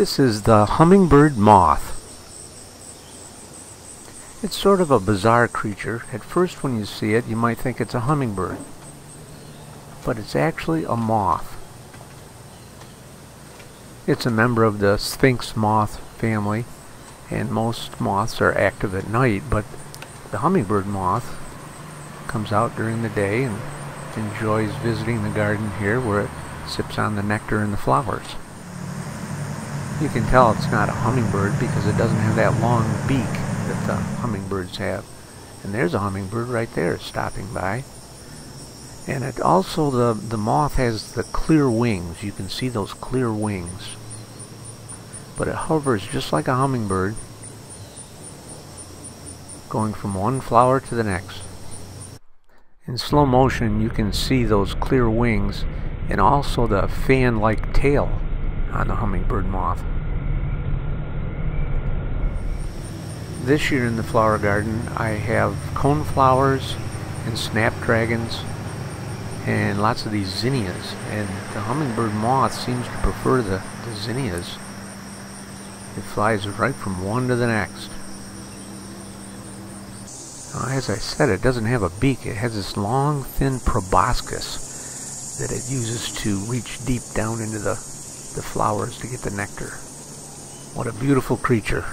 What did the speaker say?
This is the hummingbird moth. It's sort of a bizarre creature. At first when you see it you might think it's a hummingbird. But it's actually a moth. It's a member of the sphinx moth family and most moths are active at night but the hummingbird moth comes out during the day and enjoys visiting the garden here where it sips on the nectar and the flowers. You can tell it's not a hummingbird because it doesn't have that long beak that the hummingbirds have. And there's a hummingbird right there stopping by. And it also, the, the moth has the clear wings. You can see those clear wings. But it hovers just like a hummingbird, going from one flower to the next. In slow motion you can see those clear wings and also the fan-like tail on the hummingbird moth. This year in the flower garden I have coneflowers and snapdragons and lots of these zinnias and the hummingbird moth seems to prefer the, the zinnias. It flies right from one to the next. Now, as I said, it doesn't have a beak. It has this long, thin proboscis that it uses to reach deep down into the, the flowers to get the nectar. What a beautiful creature.